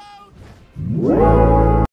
boat!